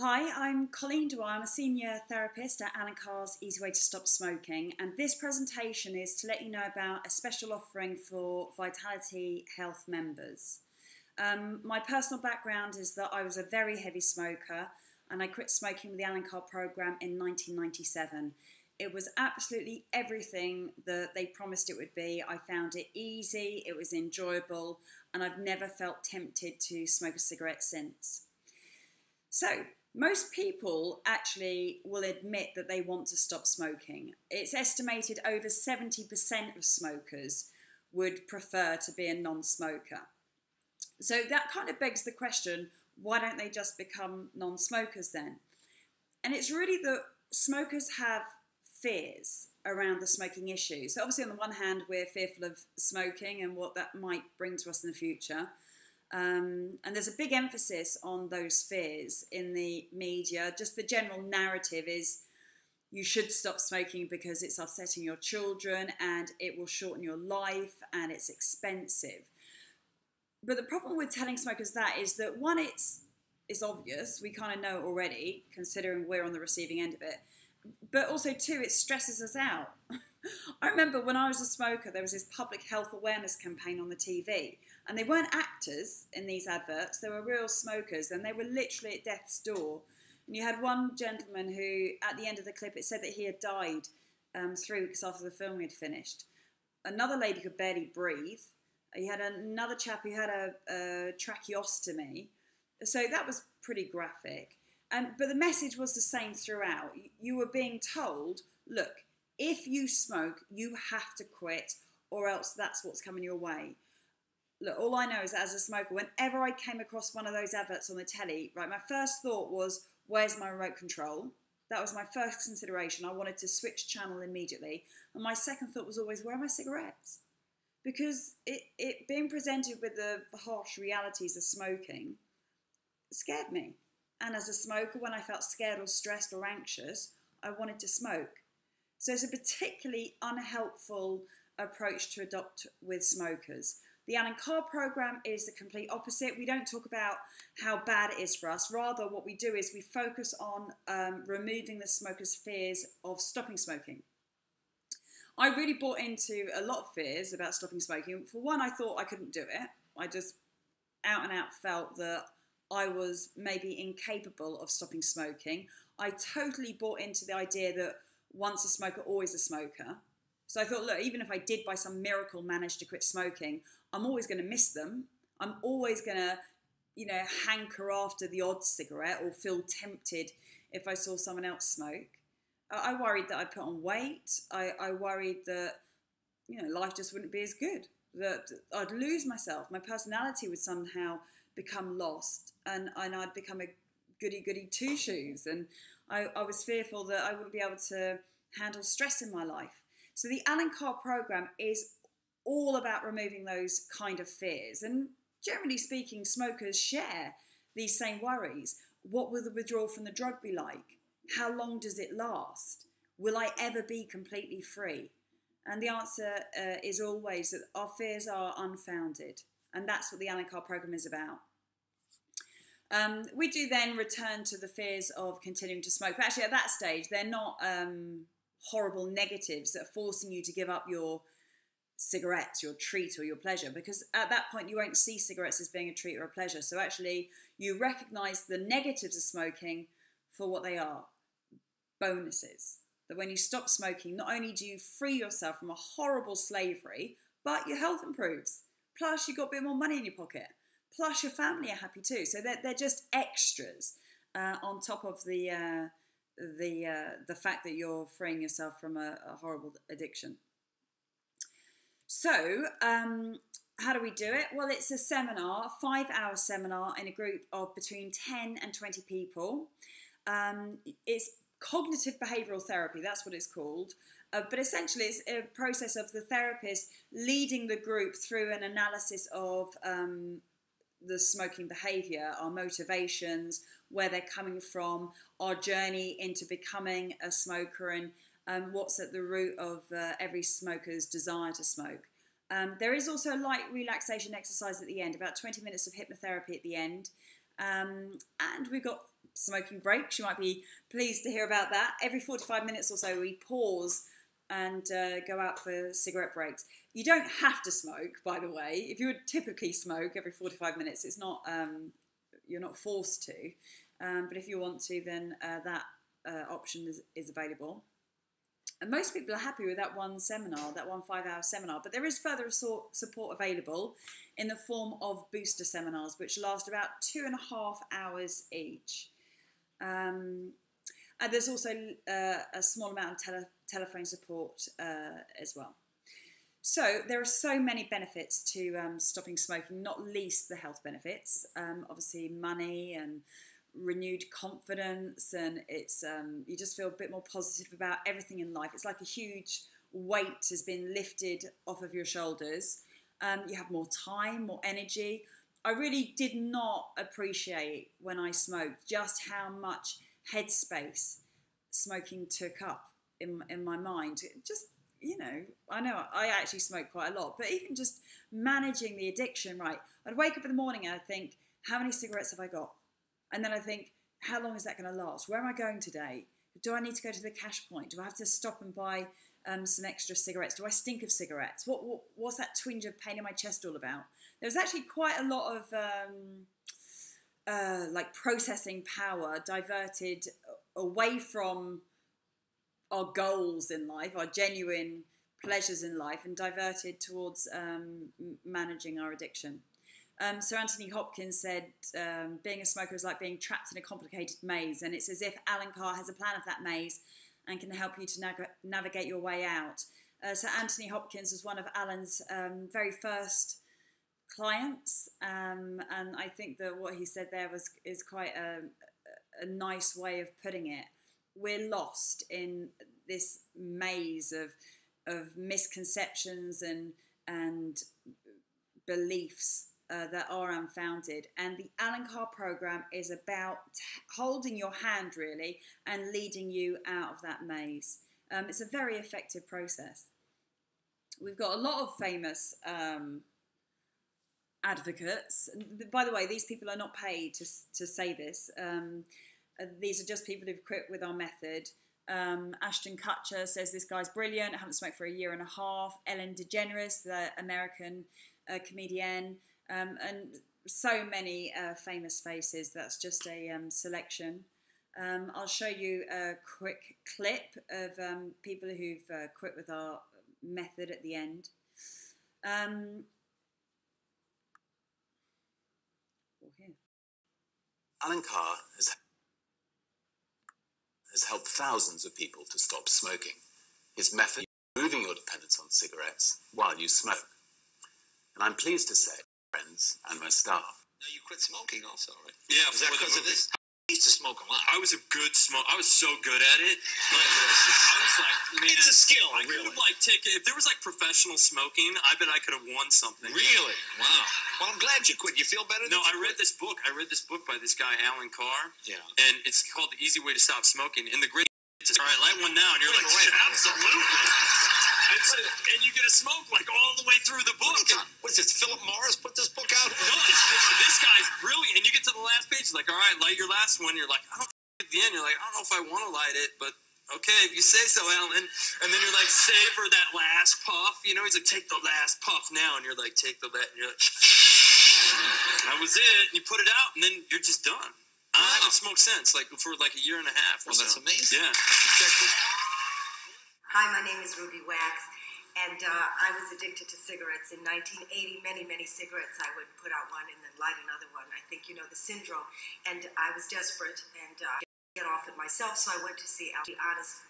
Hi, I'm Colleen Dwyer. I'm a senior therapist at Allen Carr's Easy Way to Stop Smoking, and this presentation is to let you know about a special offering for Vitality Health members. Um, my personal background is that I was a very heavy smoker and I quit smoking with the Allen Carr program in 1997. It was absolutely everything that they promised it would be. I found it easy, it was enjoyable, and I've never felt tempted to smoke a cigarette since. So, most people actually will admit that they want to stop smoking. It's estimated over 70% of smokers would prefer to be a non smoker. So that kind of begs the question why don't they just become non smokers then? And it's really that smokers have fears around the smoking issue. So, obviously, on the one hand, we're fearful of smoking and what that might bring to us in the future. Um, and there's a big emphasis on those fears in the media. Just the general narrative is you should stop smoking because it's upsetting your children and it will shorten your life and it's expensive. But the problem with telling smokers that is that one, it's it's obvious we kind of know already, considering we're on the receiving end of it. But also, two, it stresses us out. I remember when I was a smoker, there was this public health awareness campaign on the TV, and they weren't actors in these adverts, they were real smokers, and they were literally at death's door. And you had one gentleman who, at the end of the clip, it said that he had died um, three weeks after the film had finished. Another lady could barely breathe. You had another chap who had a, a tracheostomy. So that was pretty graphic. Um, but the message was the same throughout. You were being told, look, if you smoke, you have to quit, or else that's what's coming your way. Look, all I know is that as a smoker, whenever I came across one of those adverts on the telly, right, my first thought was, where's my remote control? That was my first consideration. I wanted to switch channel immediately. And my second thought was always, where are my cigarettes? Because it, it being presented with the, the harsh realities of smoking scared me. And as a smoker, when I felt scared or stressed or anxious, I wanted to smoke. So it's a particularly unhelpful approach to adopt with smokers. The Allen Carr program is the complete opposite. We don't talk about how bad it is for us. Rather, what we do is we focus on um, removing the smoker's fears of stopping smoking. I really bought into a lot of fears about stopping smoking. For one, I thought I couldn't do it. I just out and out felt that I was maybe incapable of stopping smoking. I totally bought into the idea that once a smoker, always a smoker. So I thought, look, even if I did by some miracle manage to quit smoking, I'm always going to miss them. I'm always going to, you know, hanker after the odd cigarette or feel tempted if I saw someone else smoke. I worried that I'd put on weight. I, I worried that, you know, life just wouldn't be as good. That I'd lose myself. My personality would somehow become lost and, and I'd become a goody goody two shoes. And I, I was fearful that I wouldn't be able to handle stress in my life. So the Allen Carr program is all about removing those kind of fears. And generally speaking, smokers share these same worries. What will the withdrawal from the drug be like? How long does it last? Will I ever be completely free? And the answer uh, is always that our fears are unfounded. And that's what the Allen Carr program is about. Um, we do then return to the fears of continuing to smoke. But actually, at that stage, they're not um, horrible negatives that are forcing you to give up your cigarettes, your treat or your pleasure, because at that point you won't see cigarettes as being a treat or a pleasure. So actually, you recognize the negatives of smoking for what they are bonuses. That when you stop smoking, not only do you free yourself from a horrible slavery, but your health improves. Plus, you've got a bit more money in your pocket plus your family are happy too. So they're, they're just extras uh, on top of the uh, the uh, the fact that you're freeing yourself from a, a horrible addiction. So, um, how do we do it? Well, it's a seminar, a five hour seminar in a group of between 10 and 20 people. Um, it's cognitive behavioral therapy, that's what it's called. Uh, but essentially, it's a process of the therapist leading the group through an analysis of um, the smoking behavior, our motivations, where they're coming from, our journey into becoming a smoker, and um, what's at the root of uh, every smoker's desire to smoke. Um, there is also a light relaxation exercise at the end, about 20 minutes of hypnotherapy at the end. Um, and we've got smoking breaks. You might be pleased to hear about that. Every 45 minutes or so, we pause and uh, go out for cigarette breaks. You don't have to smoke, by the way. If you would typically smoke every 45 minutes, it's not um, you're not forced to. Um, but if you want to, then uh, that uh, option is, is available. And most people are happy with that one seminar, that one five hour seminar, but there is further support available in the form of booster seminars, which last about two and a half hours each. Um, and there's also uh, a small amount of tele telephone support uh, as well. So there are so many benefits to um, stopping smoking, not least the health benefits. Um, obviously, money and renewed confidence, and it's um, you just feel a bit more positive about everything in life. It's like a huge weight has been lifted off of your shoulders. Um, you have more time, more energy. I really did not appreciate when I smoked just how much headspace smoking took up in, in my mind. Just you know, I know I actually smoke quite a lot, but even just managing the addiction, right? I'd wake up in the morning and I'd think, how many cigarettes have I got? And then I think, how long is that going to last? Where am I going today? Do I need to go to the cash point? Do I have to stop and buy um, some extra cigarettes? Do I stink of cigarettes? What, what, what's that twinge of pain in my chest all about? There was actually quite a lot of um, uh, like processing power diverted away from our goals in life, our genuine pleasures in life, and diverted towards um, managing our addiction. Um, Sir Anthony Hopkins said, um, being a smoker is like being trapped in a complicated maze, and it's as if Allen Carr has a plan of that maze and can help you to nav- navigate your way out. Uh, so Anthony Hopkins was one of Allen's um, very first clients, um, and I think that what he said there was is quite a, a nice way of putting it. We're lost in this maze of of misconceptions and and beliefs uh, that are unfounded. And the Allen Carr program is about holding your hand really and leading you out of that maze. Um, it's a very effective process. We've got a lot of famous um, advocates. By the way, these people are not paid to, to say this. Um, these are just people who've quit with our method. Um, Ashton Kutcher says this guy's brilliant. I haven't smoked for a year and a half. Ellen DeGeneres, the American uh, comedian, um, and so many uh, famous faces. That's just a um, selection. Um, I'll show you a quick clip of um, people who've uh, quit with our method at the end. Um, Allen Carr has, thousands of people to stop smoking. His method removing your dependence on cigarettes while you smoke. And I'm pleased to say friends and my staff. Now you quit smoking also, right? Yeah, is that because of this? I used to smoke a lot. I was a good smoke. I was so good at it. I was like, man, it's a skill. I really. could have like taken if there was like professional smoking. I bet I could have won something. Really? Wow. Well, I'm glad you quit. You feel better? No, I read quit? this book. I read this book by this guy Allen Carr. Yeah. And it's called The Easy Way to Stop Smoking. And the great. All right, light one now, and you're Wait, like, wait, absolutely. It's, and you get to smoke like all the way through the book. What is this? Philip Morris put this book out? No, it's, this guy's brilliant. And you get to the last page, it's like, all right, light your last one. You're like, I don't. At the end, you're like, I don't know if I want to light it, but okay, if you say so, Allen. And then you're like, savor that last puff. You know, he's like, take the last puff now, and you're like, take the last. And you're like, that was it. And you put it out, and then you're just done. I haven't smoked since, like for like a year and a half. Well, that's amazing. Yeah. Hi, my name is Ruby Wax, and uh, I was addicted to cigarettes in 1980. Many, many cigarettes. I would put out one and then light another one. I think you know the syndrome. And I was desperate and uh, get off it myself, so I went to see Al. To be honest,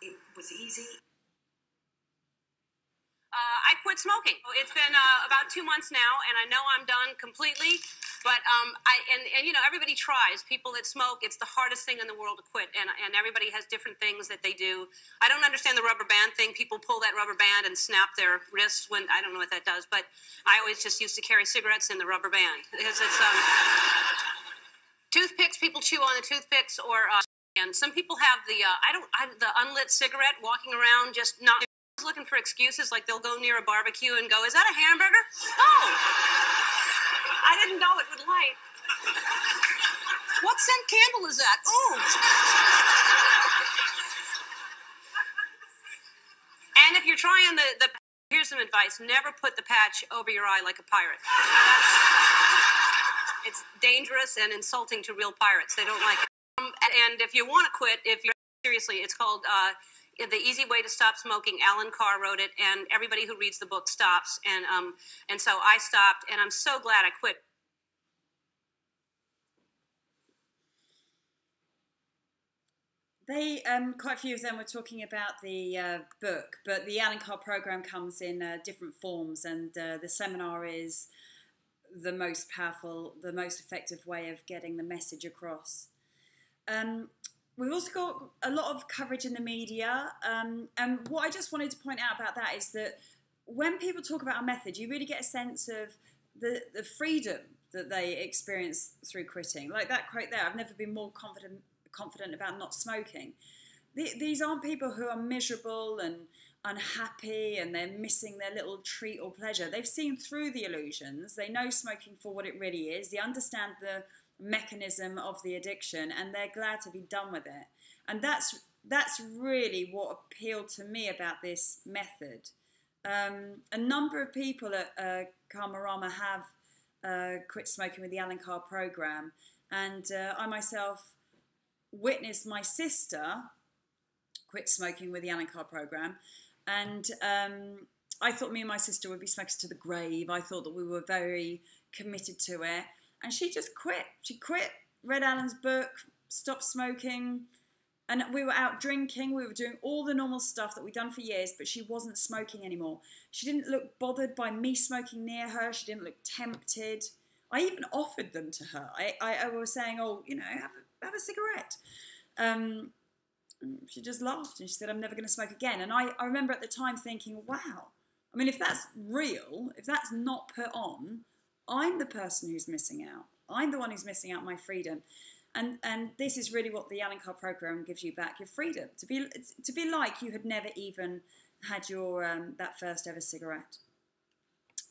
it was easy. Uh, I quit smoking. It's been uh, about two months now, and I know I'm done completely. But um, I and, and you know everybody tries. People that smoke, it's the hardest thing in the world to quit, and and everybody has different things that they do. I don't understand the rubber band thing. People pull that rubber band and snap their wrists when I don't know what that does. But I always just used to carry cigarettes in the rubber band because it's um, toothpicks. People chew on the toothpicks, or uh, and some people have the uh, I don't I, the unlit cigarette walking around just not looking for excuses. Like they'll go near a barbecue and go, "Is that a hamburger?" Oh. I didn't know it would light. What scent candle is that? Ooh. and if you're trying the, the here's some advice: never put the patch over your eye like a pirate. That's, it's dangerous and insulting to real pirates. They don't like it. Um, and if you want to quit, if you're seriously, it's called. Uh, the easy way to stop smoking allen carr wrote it and everybody who reads the book stops and um and so i stopped and i'm so glad i quit They, um, quite a few of them were talking about the uh, book, but the Allen Carr program comes in uh, different forms, and uh, the seminar is the most powerful, the most effective way of getting the message across. Um, we've also got a lot of coverage in the media, um, and what I just wanted to point out about that is that when people talk about our method, you really get a sense of the, the freedom that they experience through quitting. Like that quote there, I've never been more confident confident about not smoking. these aren't people who are miserable and unhappy and they're missing their little treat or pleasure. They've seen through the illusions. They know smoking for what it really is. They understand the mechanism of the addiction and they're glad to be done with it. And that's that's really what appealed to me about this method. Um, a number of people at uh, Karmarama have uh, quit smoking with the Allen Carr program, and uh, I myself witnessed my sister quit smoking with the Allen Carr program, and um, I thought me and my sister would be smokers to the grave. I thought that we were very committed to it, and she just quit. She quit, read Allen's book, stopped smoking, and we were out drinking. We were doing all the normal stuff that we'd done for years, but she wasn't smoking anymore. She didn't look bothered by me smoking near her. She didn't look tempted. I even offered them to her. I, I, I was saying, oh, you know, have have a cigarette. Um, she just laughed and she said, I'm never going to smoke again. And I, I remember at the time thinking, wow, I mean, if that's real, if that's not put on, I'm the person who's missing out. I'm the one who's missing out my freedom. And, and this is really what the Allen Carr program gives you back your freedom to be, to be like you had never even had your um, that first ever cigarette.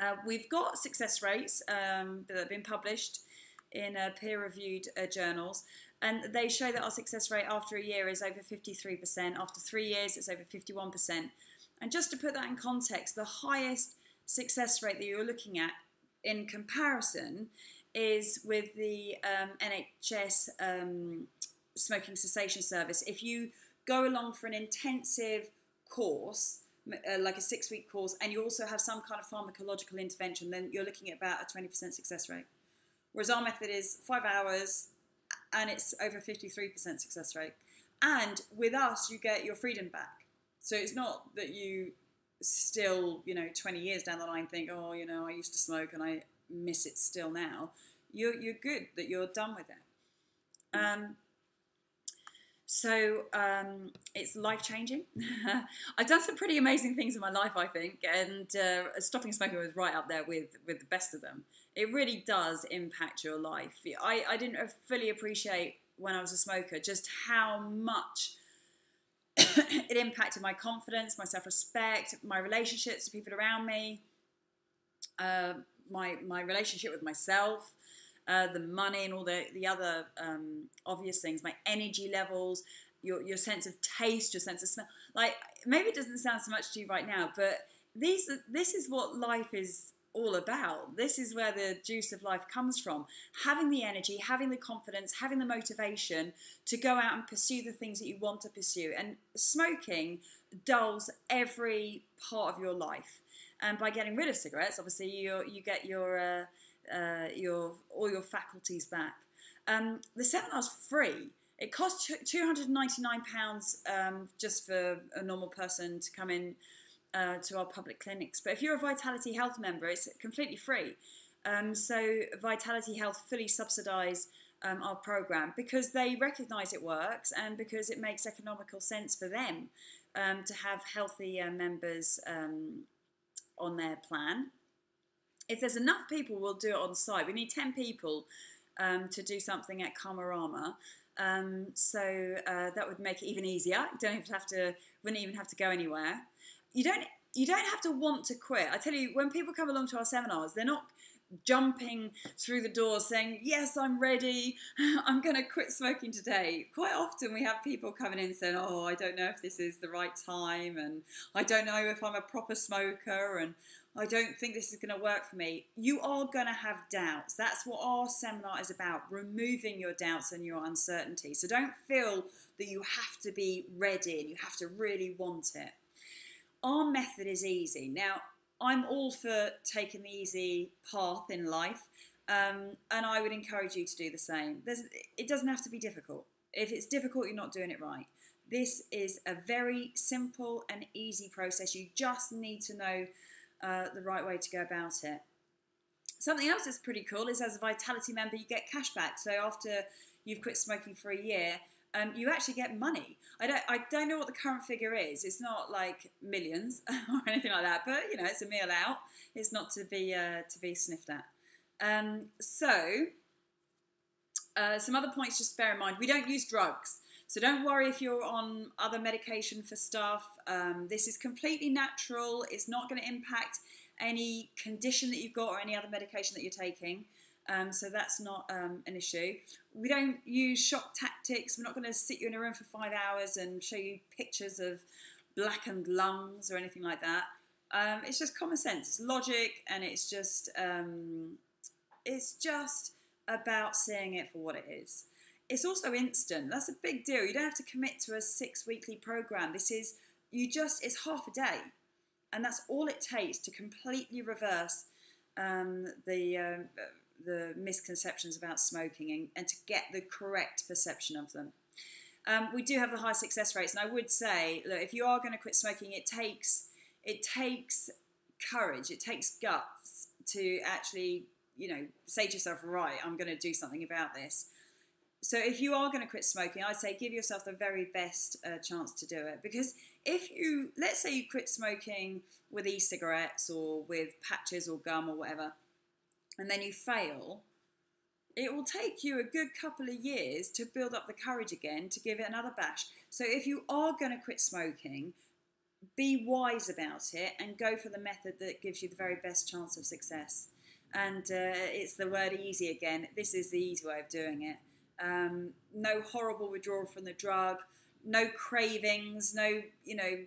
Uh, we've got success rates um, that have been published in uh, peer reviewed uh, journals. And they show that our success rate after a year is over 53%. After three years, it's over 51%. And just to put that in context, the highest success rate that you're looking at in comparison is with the um, NHS um, smoking cessation service. If you go along for an intensive course, uh, like a six week course, and you also have some kind of pharmacological intervention, then you're looking at about a 20% success rate. Whereas our method is five hours, and it's over 53% success rate. And with us, you get your freedom back. So it's not that you still, you know, 20 years down the line think, oh, you know, I used to smoke and I miss it still now. You're, you're good that you're done with it. Um, so um, it's life changing. I've done some pretty amazing things in my life, I think, and uh, stopping smoking was right up there with with the best of them. It really does impact your life. I, I didn't fully appreciate when I was a smoker just how much it impacted my confidence, my self respect, my relationships to people around me, uh, my my relationship with myself uh, the money and all the, the other um, obvious things, my energy levels, your, your sense of taste, your sense of smell. Like, maybe it doesn't sound so much to you right now, but these this is what life is all about. This is where the juice of life comes from. Having the energy, having the confidence, having the motivation to go out and pursue the things that you want to pursue. And smoking dulls every part of your life. And by getting rid of cigarettes, obviously you you get your uh, uh, your all your faculties back. Um, the seminar's free. It costs two hundred ninety nine pounds um, just for a normal person to come in uh, to our public clinics. But if you're a Vitality Health member, it's completely free. Um, so Vitality Health fully subsidise um, our program because they recognise it works and because it makes economical sense for them um, to have healthy uh, members um, on their plan if there's enough people, we'll do it on site. We need 10 people um, to do something at Karmarama. Um, so uh, that would make it even easier. You don't even have to, wouldn't even have to go anywhere. You don't, you don't have to want to quit. I tell you, when people come along to our seminars, they're not, jumping through the door saying, Yes, I'm ready. I'm going to quit smoking today. Quite often we have people coming in saying, Oh, I don't know if this is the right time, and I don't know if I'm a proper smoker, and I don't think this is going to work for me. You are going to have doubts. That's what our seminar is about removing your doubts and your uncertainty. So don't feel that you have to be ready and you have to really want it. Our method is easy. Now, I'm all for taking the easy path in life, um, and I would encourage you to do the same. There's, it doesn't have to be difficult. If it's difficult, you're not doing it right. This is a very simple and easy process. You just need to know uh, the right way to go about it. Something else that's pretty cool is as a Vitality member, you get cash back. So after you've quit smoking for a year, um, you actually get money. I don't, I don't know what the current figure is. It's not like millions or anything like that, but you know, it's a meal out. It's not to be uh, to be sniffed at. Um, so, uh, some other points just bear in mind: we don't use drugs. So don't worry if you're on other medication for stuff. Um, this is completely natural. It's not going to impact any condition that you've got or any other medication that you're taking. Um, so that's not um, an issue. We don't use shock tactics. We're not going to sit you in a room for five hours and show you pictures of blackened lungs or anything like that. Um, it's just common sense. It's logic, and it's just um, it's just about seeing it for what it is. It's also instant. That's a big deal. You don't have to commit to a six weekly program. This is you just it's half a day, and that's all it takes to completely reverse um, the uh, the misconceptions about smoking and, and, to get the correct perception of them. Um, we do have the high success rates, and I would say, look, if you are going to quit smoking, it takes it takes courage, it takes guts to actually, you know, say to yourself, right, I'm going to do something about this. So if you are going to quit smoking, I'd say give yourself the very best uh, chance to do it because if you, let's say you quit smoking with e-cigarettes or with patches or gum or whatever, and then you fail, it will take you a good couple of years to build up the courage again to give it another bash. So if you are going to quit smoking, be wise about it and go for the method that gives you the very best chance of success. And uh, it's the word easy again. This is the easy way of doing it. Um, no horrible withdrawal from the drug, no cravings, no, you know,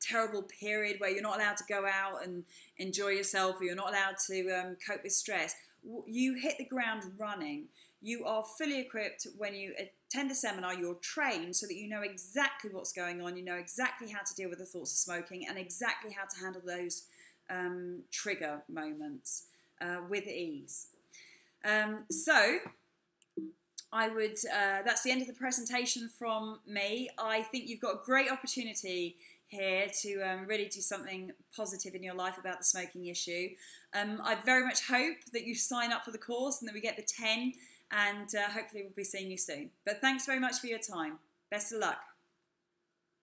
terrible period where you're not allowed to go out and enjoy yourself or you're not allowed to um, cope with stress. You hit the ground running. You are fully equipped when you attend a seminar, you're trained so that you know exactly what's going on, you know exactly how to deal with the thoughts of smoking and exactly how to handle those um, trigger moments uh, with ease. Um, so, I would, uh, that's the end of the presentation from me. I think you've got a great opportunity here to um, really do something positive in your life about the smoking issue. Um, I very much hope that you sign up for the course and that we get the 10, and uh, hopefully, we'll be seeing you soon. But thanks very much for your time. Best of luck.